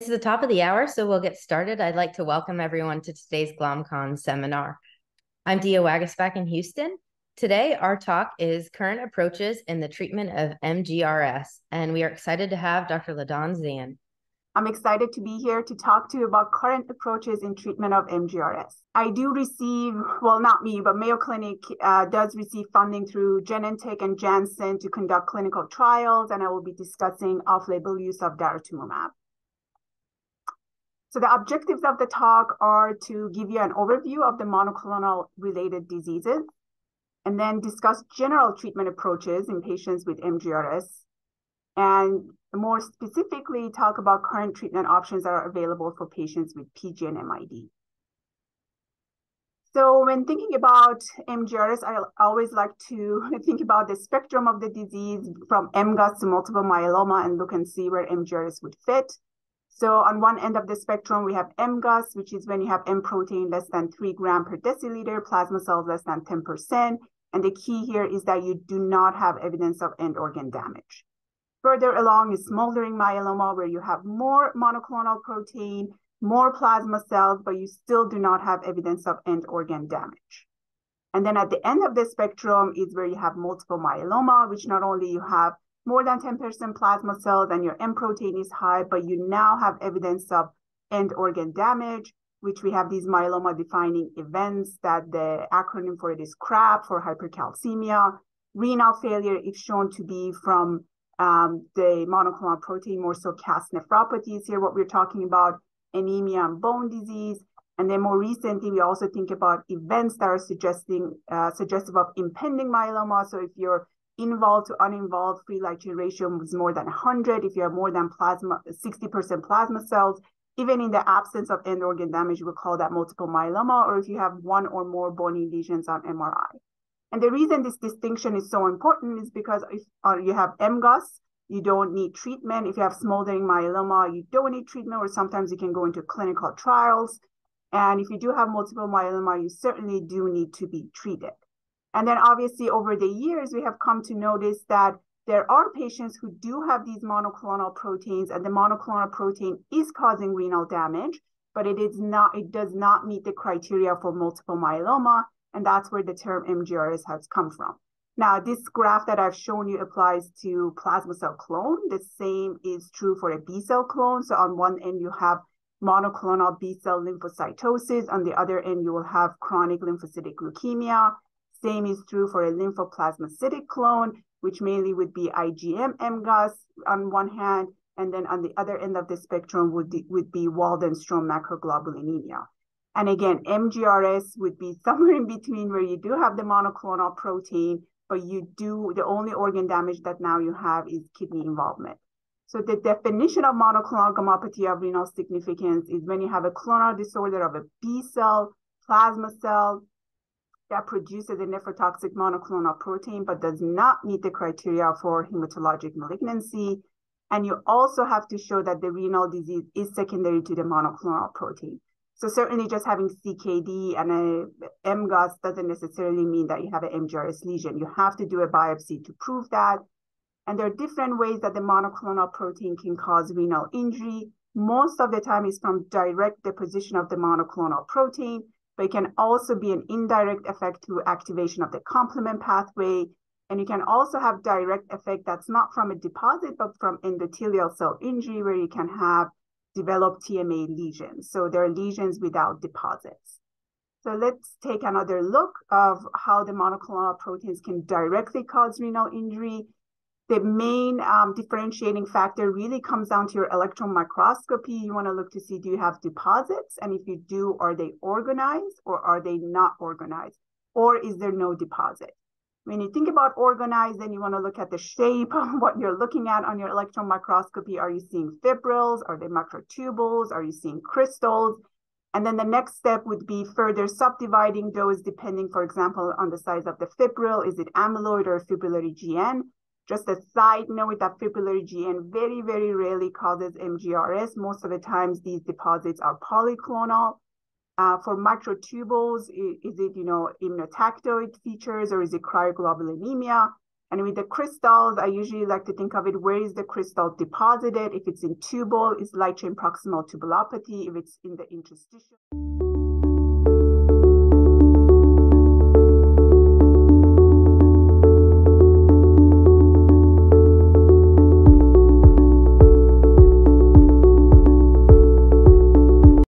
It's the top of the hour, so we'll get started. I'd like to welcome everyone to today's GlomCon seminar. I'm Dia Waguespack in Houston. Today, our talk is Current Approaches in the Treatment of MGRS, and we are excited to have Dr. Ladan Zand. I'm excited to be here to talk to you about current approaches in treatment of MGRS. I do receive, well, not me, but Mayo Clinic uh, does receive funding through Genentech and Janssen to conduct clinical trials, and I will be discussing off-label use of daratumumab. So the objectives of the talk are to give you an overview of the monoclonal related diseases and then discuss general treatment approaches in patients with MGRS and more specifically talk about current treatment options that are available for patients with PGNMID. So when thinking about MGRS, I always like to think about the spectrum of the disease from MGUS to multiple myeloma and look and see where MGRS would fit. So on one end of the spectrum, we have MGUS, which is when you have M protein less than three gram per deciliter, plasma cells less than 10%. And the key here is that you do not have evidence of end organ damage. Further along is smoldering myeloma, where you have more monoclonal protein, more plasma cells, but you still do not have evidence of end organ damage. And then at the end of the spectrum is where you have multiple myeloma, which not only you have more than 10% plasma cells and your M protein is high, but you now have evidence of end organ damage, which we have these myeloma defining events that the acronym for it is CRAB for hypercalcemia. Renal failure is shown to be from um, the monoclonal protein, more so cast nephropathy is here what we're talking about, anemia and bone disease. And then more recently, we also think about events that are suggesting uh, suggestive of impending myeloma. So if you're involved to uninvolved free light chain ratio is more than 100. If you have more than plasma, 60% plasma cells, even in the absence of end organ damage, we call that multiple myeloma, or if you have one or more bony lesions on MRI. And the reason this distinction is so important is because if uh, you have MGUS, you don't need treatment. If you have smoldering myeloma, you don't need treatment, or sometimes you can go into clinical trials. And if you do have multiple myeloma, you certainly do need to be treated. And then obviously over the years, we have come to notice that there are patients who do have these monoclonal proteins and the monoclonal protein is causing renal damage, but it is not, it does not meet the criteria for multiple myeloma. And that's where the term MGRS has come from. Now, this graph that I've shown you applies to plasma cell clone. The same is true for a B cell clone. So on one end, you have monoclonal B cell lymphocytosis. On the other end, you will have chronic lymphocytic leukemia. Same is true for a lymphoplasmacytic clone, which mainly would be IgM MGUS on one hand, and then on the other end of the spectrum would, would be Waldenstrom macroglobulinemia. And again, MGRS would be somewhere in between where you do have the monoclonal protein, but you do, the only organ damage that now you have is kidney involvement. So the definition of monoclonal gammopathy of renal significance is when you have a clonal disorder of a B cell, plasma cell, that produces a nephrotoxic monoclonal protein but does not meet the criteria for hematologic malignancy. And you also have to show that the renal disease is secondary to the monoclonal protein. So certainly just having CKD and a MGUS doesn't necessarily mean that you have an MGRS lesion. You have to do a biopsy to prove that. And there are different ways that the monoclonal protein can cause renal injury. Most of the time is from direct deposition of the monoclonal protein but it can also be an indirect effect through activation of the complement pathway. And you can also have direct effect that's not from a deposit, but from endothelial cell injury, where you can have developed TMA lesions. So there are lesions without deposits. So let's take another look of how the monoclonal proteins can directly cause renal injury the main um, differentiating factor really comes down to your electron microscopy. You want to look to see do you have deposits? And if you do, are they organized or are they not organized? Or is there no deposit? When you think about organized, then you want to look at the shape of what you're looking at on your electron microscopy. Are you seeing fibrils? Are they microtubules? Are you seeing crystals? And then the next step would be further subdividing those depending, for example, on the size of the fibril. Is it amyloid or fibrillary GN? Just a side note with that fibrillary GN very, very rarely causes MGRS. Most of the times these deposits are polyclonal. Uh, for microtubules, is it, you know, immunotactoid features or is it cryoglobulinemia? And with the crystals, I usually like to think of it, where is the crystal deposited? If it's in tubal, is light chain proximal tubulopathy. If it's in the interstitial.